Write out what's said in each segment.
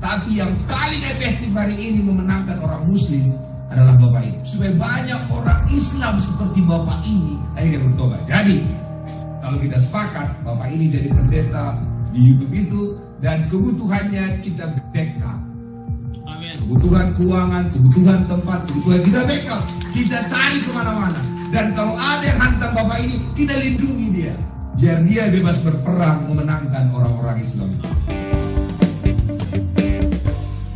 Tapi yang paling efektif hari ini memenangkan orang muslim adalah Bapak ini. Supaya banyak orang Islam seperti Bapak ini akhirnya bertobat. Jadi, kalau kita sepakat Bapak ini jadi pendeta di YouTube itu dan kebutuhannya kita backup. Kebutuhan keuangan, kebutuhan tempat, kebutuhan kita backup. Kita cari ke mana-mana. Dan kalau ada yang hantam Bapak ini, kita lindungi dia. Biar dia bebas berperang memenangkan orang-orang Islam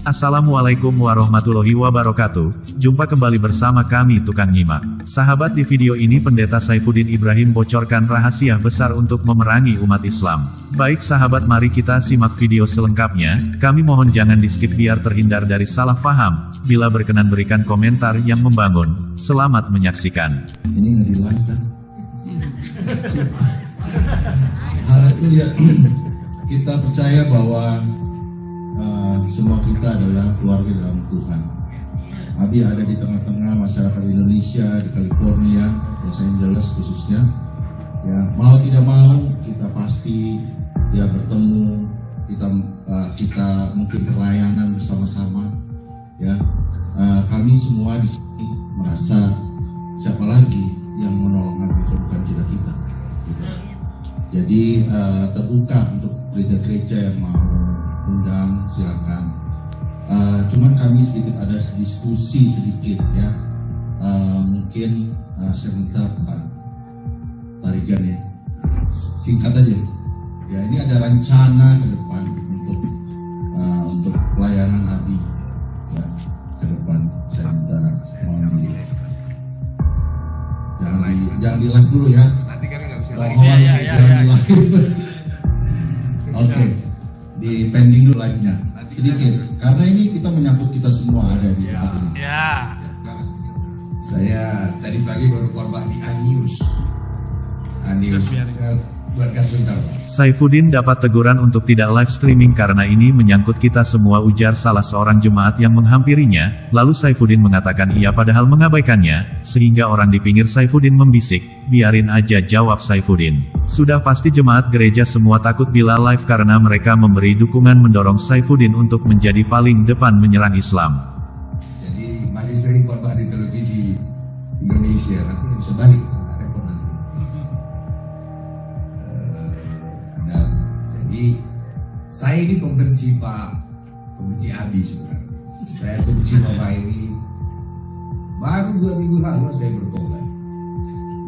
Assalamualaikum warahmatullahi wabarakatuh. Jumpa kembali bersama kami Tukang Nyimak. Sahabat di video ini Pendeta Saifuddin Ibrahim bocorkan rahasia besar untuk memerangi umat Islam. Baik sahabat mari kita simak video selengkapnya. Kami mohon jangan di skip biar terhindar dari salah faham. Bila berkenan berikan komentar yang membangun. Selamat menyaksikan. Ini nggak kan? Haleluya. Kita percaya bahwa uh, semua kita adalah keluarga dalam Tuhan. Abi ada di tengah-tengah masyarakat Indonesia di California, Los Angeles khususnya. Ya mau tidak mau kita pasti ya bertemu kita uh, kita mungkin pelayanan bersama-sama ya uh, kami semua di sini merasa siapa lagi yang menolong Abi kalau bukan kita kita gitu. jadi uh, terbuka untuk gereja-gereja yang mau undang silakan. Uh, cuman kami sedikit ada diskusi sedikit ya. Uh, mungkin uh, saya minta Pak Tarigan ya. Singkat aja. Ya ini ada rencana ke depan untuk uh, untuk pelayanan Abi ya ke depan. Saya minta mohon di jangan di jangan di dulu ya. Nanti kami nggak bisa mohon lagi. Ya, ya, ya, jangan ya. Ini kita menyambut kita semua ada di tempat ini. Ya. Saya tadi pagi baru korban di Anius. Anius, saya buatkan sebentar Pak. Saifuddin dapat teguran untuk tidak live streaming karena ini menyangkut kita semua ujar salah seorang jemaat yang menghampirinya, lalu Saifuddin mengatakan iya padahal mengabaikannya, sehingga orang di pinggir Saifuddin membisik, biarin aja jawab Saifuddin. Sudah pasti jemaat gereja semua takut bila live karena mereka memberi dukungan mendorong Saifuddin untuk menjadi paling depan menyerang Islam. Jadi masih sering khotbah di televisi Indonesia. Nanti bisa balik, jadi saya ini pembenci Pak, pembenci Abi sebenarnya. Saya benci Bapak ini. Baru dua minggu lalu saya bertobat.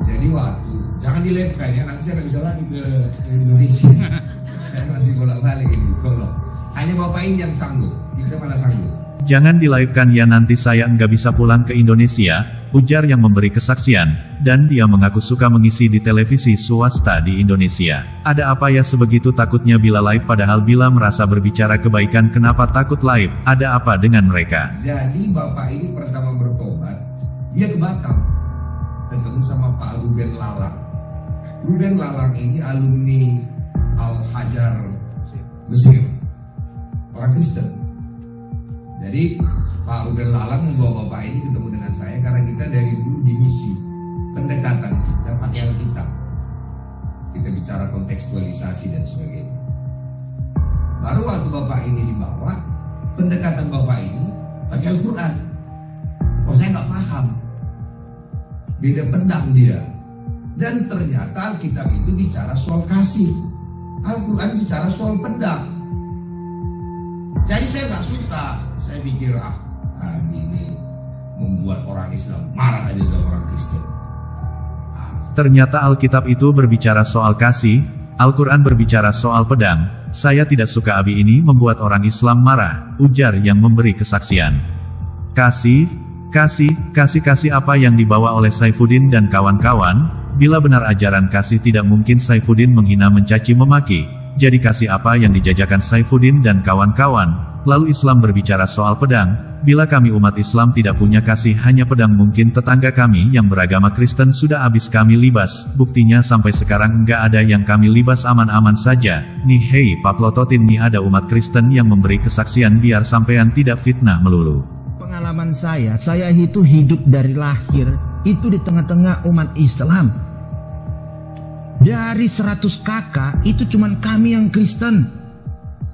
Jadi waktu jangan di live kan ya, nanti saya nggak bisa lagi ke, ke Indonesia. saya masih bolak balik ini, kalau hanya Bapak ini yang sanggup, kita mana sanggup. Jangan dilahirkan ya nanti saya nggak bisa pulang ke Indonesia, ujar yang memberi kesaksian, dan dia mengaku suka mengisi di televisi swasta di Indonesia. Ada apa ya sebegitu takutnya bila live padahal bila merasa berbicara kebaikan kenapa takut live, ada apa dengan mereka? Jadi bapak ini pertama bertobat, dia ke Batam, ketemu sama Pak Ruben Lalang. Ruben Lalang ini alumni Al Hajar Mesir, orang Kristen. Jadi Pak Ruben Lalang membawa bapak ini ketemu dengan saya karena kita dari dulu di misi pendekatan kita pakai Alkitab. Kita bicara kontekstualisasi dan sebagainya. Baru waktu bapak ini dibawa, pendekatan bapak ini pakai Al-Quran. Oh saya nggak paham. Beda pedang dia. Dan ternyata Alkitab itu bicara soal kasih. Al-Quran bicara soal pedang. Jadi saya nggak suka. Saya pikir ah, ah ini membuat orang Islam marah aja sama orang Kristen. Ternyata Alkitab itu berbicara soal kasih, Al-Quran berbicara soal pedang, saya tidak suka abi ini membuat orang Islam marah, ujar yang memberi kesaksian. Kasih, kasih, kasih-kasih apa yang dibawa oleh Saifuddin dan kawan-kawan, bila benar ajaran kasih tidak mungkin Saifuddin menghina mencaci memaki, jadi kasih apa yang dijajakan Saifuddin dan kawan-kawan, lalu Islam berbicara soal pedang, bila kami umat Islam tidak punya kasih hanya pedang mungkin tetangga kami yang beragama Kristen sudah habis kami libas, buktinya sampai sekarang enggak ada yang kami libas aman-aman saja, nih hei paplototin nih ada umat Kristen yang memberi kesaksian biar sampean tidak fitnah melulu. Pengalaman saya, saya itu hidup dari lahir itu di tengah-tengah umat Islam. Dari 100 kakak itu cuman kami yang Kristen.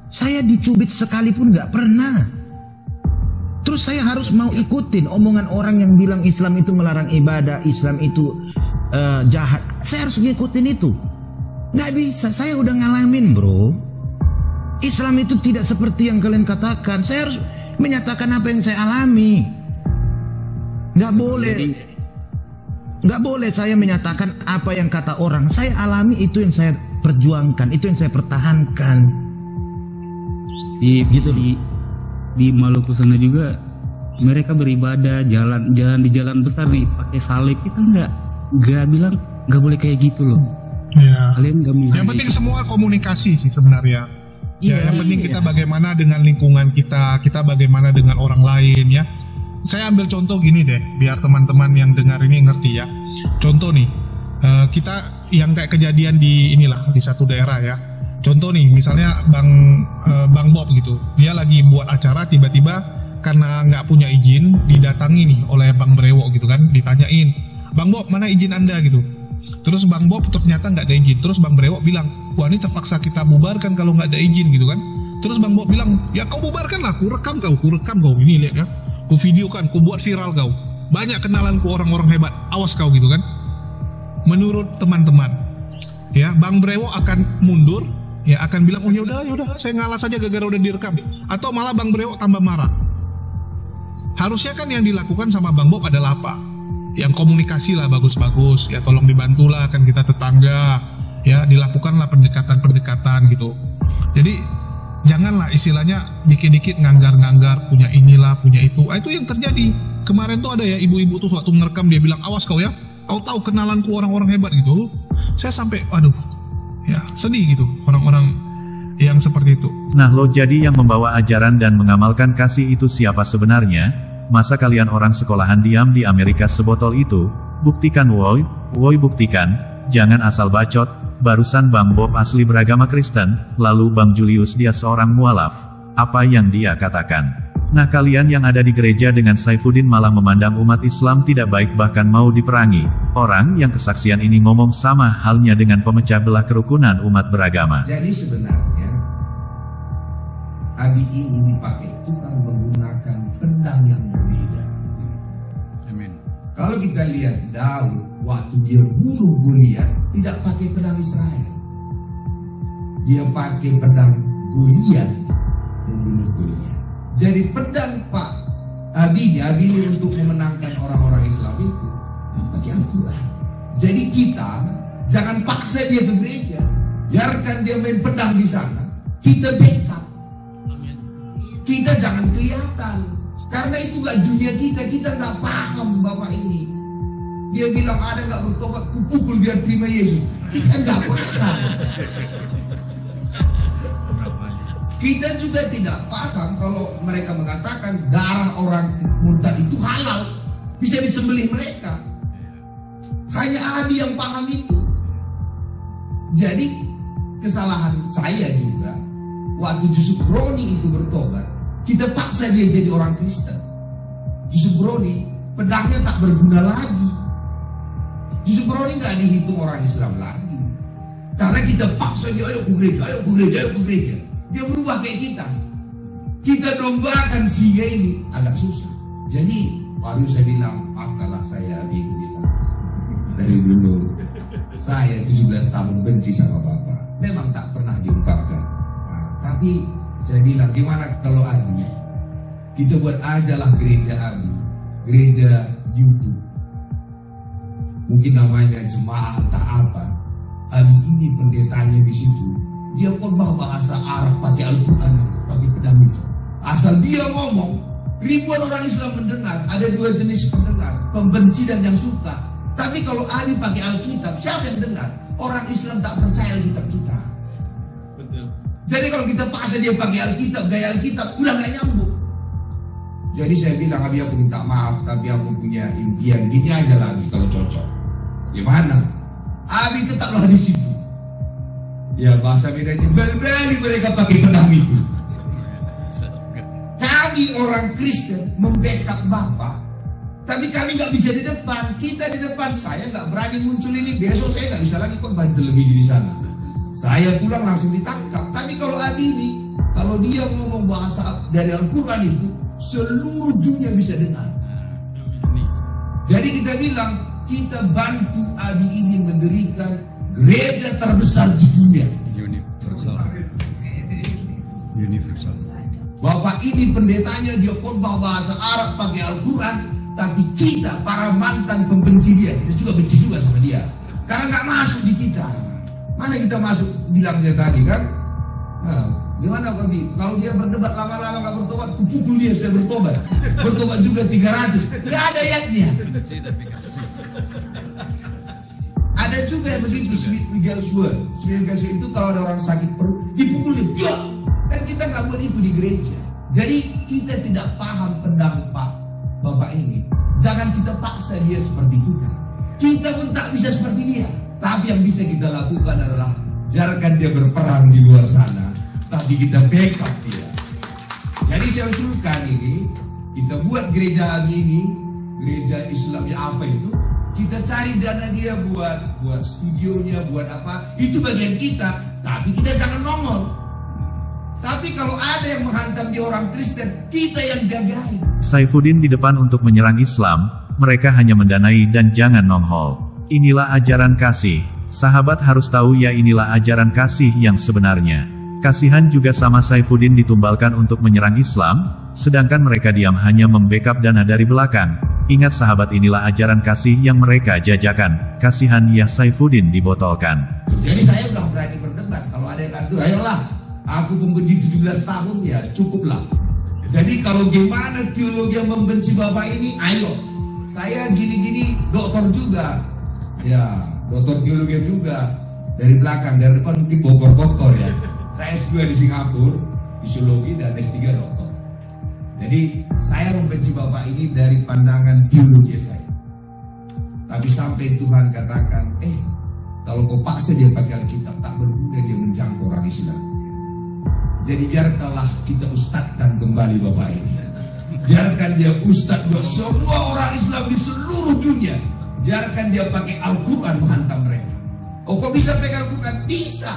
Saya dicubit sekalipun nggak pernah. Terus saya harus mau ikutin omongan orang yang bilang Islam itu melarang ibadah, Islam itu uh, jahat. Saya harus ngikutin itu. Nggak bisa, saya udah ngalamin bro. Islam itu tidak seperti yang kalian katakan. Saya harus menyatakan apa yang saya alami. Nggak boleh. Nggak boleh saya menyatakan apa yang kata orang. Saya alami itu yang saya perjuangkan, itu yang saya pertahankan. Di gitu di di Maluku sana juga mereka beribadah jalan jalan di jalan besar nih pakai salib kita nggak nggak bilang nggak boleh kayak gitu loh. Ya. Kalian nggak Yang penting semua komunikasi sih sebenarnya. Ya, Iya, yang penting iya. kita bagaimana dengan lingkungan kita, kita bagaimana dengan orang lain ya. Saya ambil contoh gini deh, biar teman-teman yang dengar ini ngerti ya. Contoh nih, eh, kita yang kayak kejadian di inilah di satu daerah ya. Contoh nih, misalnya Bang eh, Bang Bob gitu, dia lagi buat acara tiba-tiba karena nggak punya izin didatangi nih oleh Bang Brewo gitu kan, ditanyain, Bang Bob mana izin anda gitu. Terus Bang Bob ternyata nggak ada izin. Terus Bang Brewok bilang, wah ini terpaksa kita bubarkan kalau nggak ada izin gitu kan. Terus Bang Bob bilang, ya kau bubarkan lah, ku rekam kau, ku rekam kau ini lihat ya, ku videokan, ku buat viral kau. Banyak kenalanku orang-orang hebat, awas kau gitu kan. Menurut teman-teman, ya Bang Brewok akan mundur, ya akan bilang, oh ya udah, ya udah, saya ngalah saja gara-gara udah direkam. Atau malah Bang Brewok tambah marah. Harusnya kan yang dilakukan sama Bang Bob adalah apa? Yang komunikasi lah bagus-bagus, ya tolong dibantulah kan kita tetangga, ya dilakukanlah pendekatan-pendekatan gitu. Jadi janganlah istilahnya dikit-dikit nganggar-nganggar punya inilah punya itu. Ah, itu yang terjadi. Kemarin tuh ada ya ibu-ibu tuh waktu ngerekam dia bilang awas kau ya, kau tahu kenalanku orang-orang hebat gitu. Saya sampai aduh, ya sedih gitu orang-orang yang seperti itu. Nah lo jadi yang membawa ajaran dan mengamalkan kasih itu siapa sebenarnya? Masa kalian orang sekolahan diam di Amerika sebotol itu? Buktikan woi, woi buktikan, jangan asal bacot, barusan Bang Bob asli beragama Kristen, lalu Bang Julius dia seorang mualaf. Apa yang dia katakan? Nah kalian yang ada di gereja dengan Saifuddin malah memandang umat Islam tidak baik bahkan mau diperangi. Orang yang kesaksian ini ngomong sama halnya dengan pemecah belah kerukunan umat beragama. Jadi sebenarnya Abi ini dipakai Tuhan menggunakan pedang yang berbeda. Kalau kita lihat Daud waktu dia bunuh Goliat tidak pakai pedang Israel. Dia pakai pedang Goliat membunuh Goliat. Jadi pedang Pak Abi ini, Abi ini untuk memenangkan orang-orang Islam itu yang pakai Al-Quran. Jadi kita jangan paksa dia ke gereja. Biarkan dia main pedang di sana. Kita backup. Kita jangan kelihatan. Karena itu gak dunia kita. Kita gak paham Bapak ini. Dia bilang ada gak bertobat. Kupukul biar terima Yesus. Kita gak paham. Kita juga tidak paham kalau mereka mengatakan darah orang murtad itu halal. Bisa disembelih mereka. Hanya Abi yang paham itu. Jadi kesalahan saya juga waktu Yusuf Broni itu bertobat, kita paksa dia jadi orang Kristen. Yusuf Broni pedangnya tak berguna lagi. Yusuf Broni nggak dihitung orang Islam lagi. Karena kita paksa dia, ayo ke gereja, ayo ke gereja, ayo ke gereja. Dia berubah kayak kita. Kita dombakan singa ini agak susah. Jadi baru saya bilang, maafkanlah saya Minggu bilang. Dari dulu saya 17 tahun benci sama Bapak. Memang tak pernah diungkapkan. Nah, tapi saya bilang, gimana kalau Abi? Kita buat aja lah gereja Abi. Gereja YouTube. Mungkin namanya jemaah tak apa. Abi ini pendetanya di situ. Dia khotbah bahasa Arab pakai Al-Quran pakai pedang itu. Asal dia ngomong, ribuan orang Islam mendengar. Ada dua jenis pendengar, pembenci dan yang suka. Tapi kalau Ali pakai Alkitab, siapa yang dengar? Orang Islam tak percaya Alkitab kita. Jadi kalau kita paksa dia pakai Alkitab, gaya Alkitab, udah nggak nyambung. Jadi saya bilang, Abi aku minta maaf, tapi aku punya impian gini aja lagi kalau cocok. Gimana? Abi tetaplah di situ. Ya bahasa bedanya bel-beli mereka pakai pedang itu. Kami orang Kristen membackup Bapak, tapi kami nggak bisa di depan. Kita di depan, saya nggak berani muncul ini. Besok saya nggak bisa lagi kok di televisi di sana. Saya pulang langsung ditangkap. Tapi kalau Abi ini, Kalau dia ngomong bahasa dari Al-Quran itu, seluruh dunia bisa dengar. Jadi kita bilang, kita bantu Abi ini mendirikan gereja terbesar di dunia. Universal. Universal. Bapak ini pendetanya dia khotbah bahasa Arab pakai Al-Quran, tapi kita para mantan pembenci dia, kita juga benci juga sama dia. Karena nggak masuk di kita. Mana kita masuk bilangnya tadi kan? Nah, gimana Pak? Kalau dia berdebat lama-lama nggak bertobat, kupukul dia supaya bertobat. Bertobat juga 300. Nggak ada ayatnya. Ada juga yang begitu Sweet Miguel's Word. Sweet Miguel's Word itu kalau ada orang sakit perut dipukul dia. Kan kita nggak buat itu di gereja. Jadi kita tidak paham pedang Pak Bapak ini. Jangan kita paksa dia seperti kita. Kita pun tak bisa seperti dia. Tapi yang bisa kita lakukan adalah biarkan dia berperang di luar sana. Tapi kita backup dia. Jadi saya usulkan ini, kita buat gereja ini, gereja Islam ya apa itu, kita cari dana dia buat buat studionya, buat apa, itu bagian kita. Tapi kita jangan nongol. Tapi kalau ada yang menghantam dia orang Kristen, kita yang jagain. Saifuddin di depan untuk menyerang Islam, mereka hanya mendanai dan jangan nonghol. Inilah ajaran kasih. Sahabat harus tahu ya inilah ajaran kasih yang sebenarnya. Kasihan juga sama Saifuddin ditumbalkan untuk menyerang Islam, sedangkan mereka diam hanya membackup dana dari belakang. Ingat sahabat inilah ajaran kasih yang mereka jajakan. Kasihan ya Saifuddin dibotolkan. Jadi saya udah berani berdebat. Kalau ada yang kata, ayolah, aku pembenci 17 tahun ya cukuplah. Jadi kalau gimana teologi yang membenci bapak ini, ayo. Saya gini-gini dokter juga. Ya, dokter teologi juga. Dari belakang, dari depan mungkin bokor-bokor ya. Saya S2 di Singapura, fisiologi dan S3 dokter. Jadi saya membenci bapak ini dari pandangan teologi saya. Tapi sampai Tuhan katakan, eh kalau kau paksa dia pakai Alkitab, tak berguna dia menjangkau orang Islam. Jadi biarkanlah kita ustadkan kembali bapak ini. Biarkan dia ustad buat semua orang Islam di seluruh dunia. Biarkan dia pakai Al-Quran menghantam mereka. Oh kok bisa pakai Al-Quran? Bisa.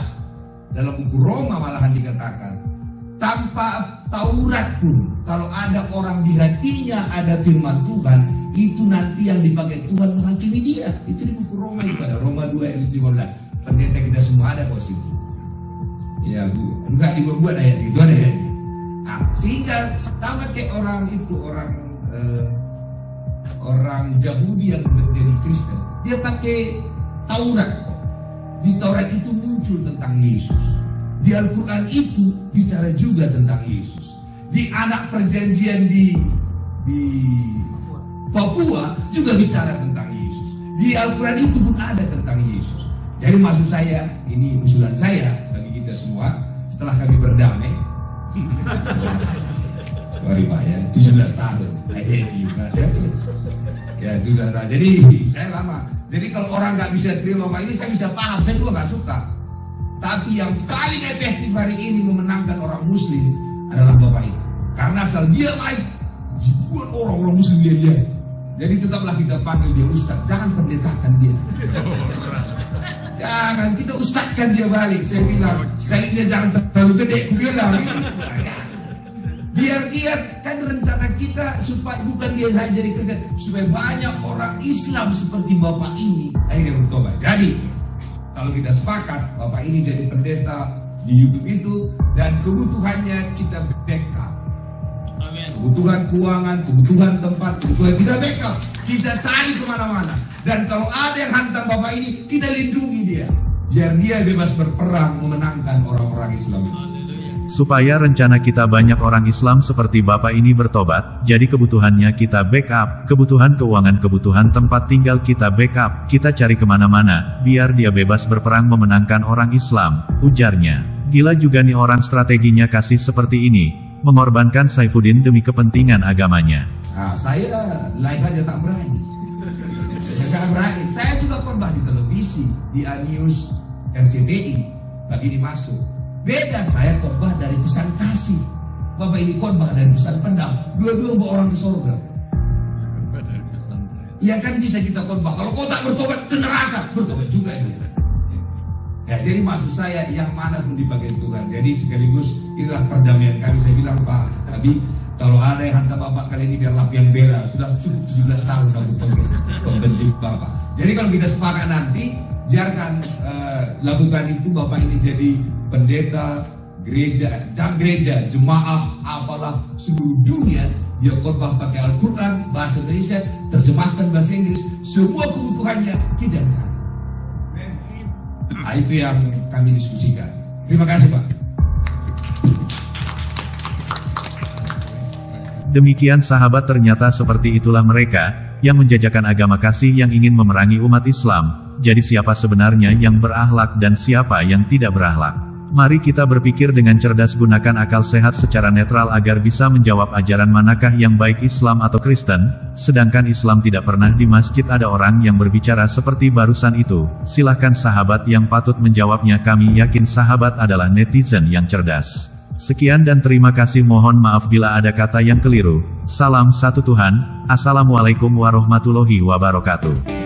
Dalam buku Roma malahan dikatakan. Tanpa Taurat pun. Kalau ada orang di hatinya ada firman Tuhan. Itu nanti yang dipakai Tuhan menghakimi dia. Itu di buku Roma itu ada. Roma 2 ayat 15. Pendeta kita semua ada kok situ. Ya, Bu. Enggak dibuat ayat itu ada ayatnya. Nah, sehingga sama kayak orang itu orang eh, orang Yahudi yang menjadi Kristen, dia pakai Taurat kok. Di Taurat itu muncul tentang Yesus. Di Al-Quran itu bicara juga tentang Yesus. Di anak perjanjian di di Papua juga bicara tentang Yesus. Di Al-Quran itu pun ada tentang Yesus. Jadi maksud saya, ini usulan saya bagi kita semua, setelah kami berdamai, sorry Pak ya, 17 tahun, I hate you, Pak. Ya, sudah, tak. jadi saya lama. Jadi kalau orang nggak bisa terima Bapak ini, saya bisa paham, saya juga nggak suka. Tapi yang paling efektif hari ini memenangkan orang Muslim adalah Bapak ini. Karena asal dia live, ribuan orang-orang Muslim dia lihat. Jadi tetaplah kita panggil dia Ustaz, jangan pendetakan dia. Jangan kita ustadkan dia balik. Saya bilang, saya dia jangan terlalu gede. Aku bilang, biar dia kan rencana kita supaya bukan dia saja jadi Kristen, supaya banyak orang Islam seperti bapak ini akhirnya bertobat. Jadi kalau kita sepakat bapak ini jadi pendeta di YouTube itu dan kebutuhannya kita backup. Kebutuhan keuangan, kebutuhan tempat, kebutuhan kita backup. Kita cari ke mana-mana. Dan kalau ada yang hantam bapak ini, kita lindungi dia. Biar dia bebas berperang memenangkan orang-orang Islam itu. Supaya rencana kita banyak orang Islam seperti Bapak ini bertobat, jadi kebutuhannya kita backup, kebutuhan keuangan kebutuhan tempat tinggal kita backup, kita cari ke mana-mana, biar dia bebas berperang memenangkan orang Islam, ujarnya. Gila juga nih orang strateginya kasih seperti ini, mengorbankan Saifuddin demi kepentingan agamanya. Nah, saya live aja tak berani. Saya tak berani. Saya juga korban di televisi, di Anius RCTI, bagi ini masuk. Beda saya khotbah dari pesan kasih. Bapak ini khotbah dari pesan pendam. Dua-dua bawa orang ke surga. Ya kan bisa kita khotbah. Kalau kau tak bertobat ke neraka, bertobat juga dia. Ya, jadi maksud saya yang mana pun dipakai Tuhan. Jadi sekaligus inilah perdamaian kami. Saya bilang Pak Abi, kalau ada yang hantar Bapak kali ini biar yang bela. Sudah cukup 17 tahun aku pembenci Bapak. Jadi kalau kita sepakat nanti, biarkan uh, lakukan itu Bapak ini jadi pendeta gereja, jangan gereja, jemaah, apalah seluruh dunia dia khotbah pakai Al-Quran, bahasa Indonesia, terjemahkan bahasa Inggris, semua kebutuhannya kita cari. Nah, itu yang kami diskusikan. Terima kasih Pak. Demikian sahabat ternyata seperti itulah mereka, yang menjajakan agama kasih yang ingin memerangi umat Islam. Jadi siapa sebenarnya yang berakhlak dan siapa yang tidak berakhlak? Mari kita berpikir dengan cerdas gunakan akal sehat secara netral agar bisa menjawab ajaran manakah yang baik Islam atau Kristen, sedangkan Islam tidak pernah di masjid ada orang yang berbicara seperti barusan itu. Silahkan sahabat yang patut menjawabnya kami yakin sahabat adalah netizen yang cerdas. Sekian dan terima kasih mohon maaf bila ada kata yang keliru. Salam satu Tuhan, Assalamualaikum warahmatullahi wabarakatuh.